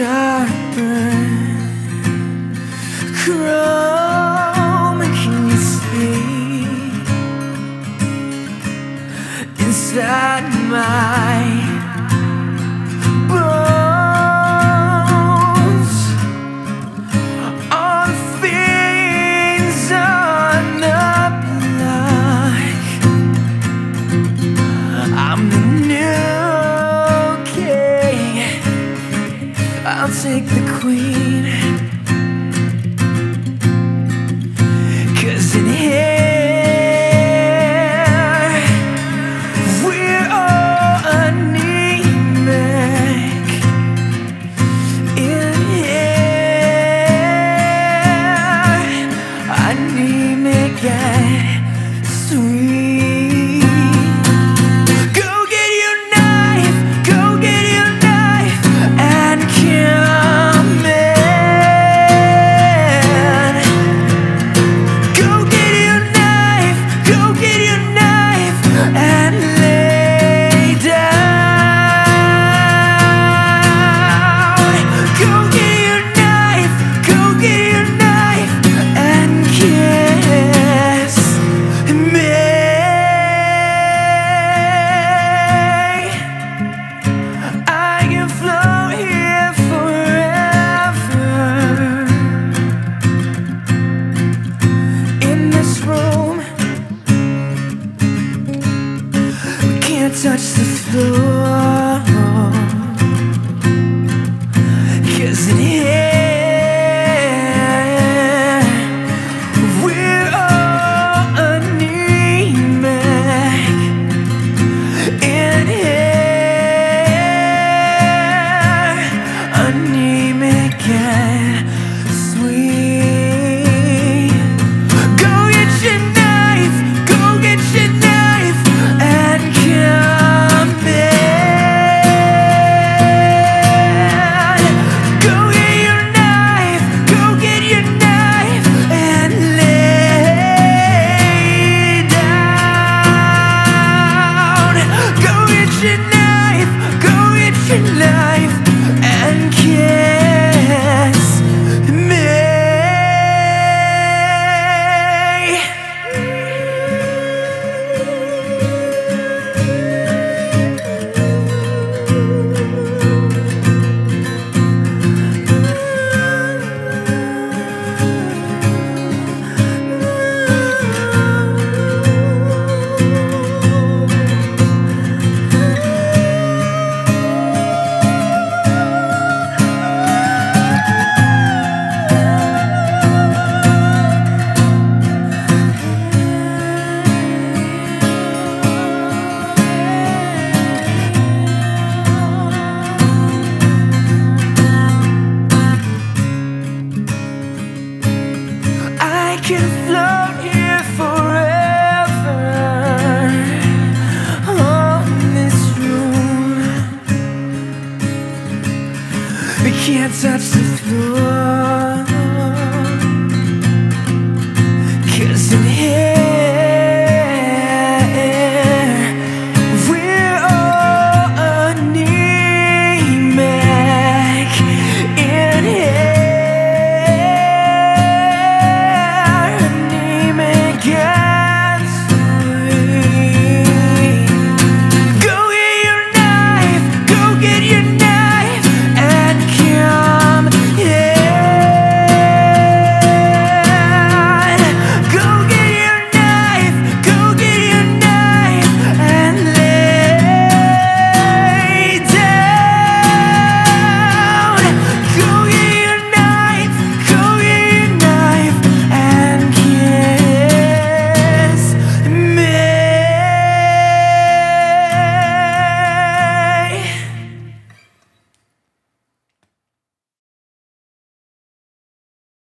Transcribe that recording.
sharper Can you see inside my me again, sweet. touch the floor. should can float here forever on this room. We can't touch the floor.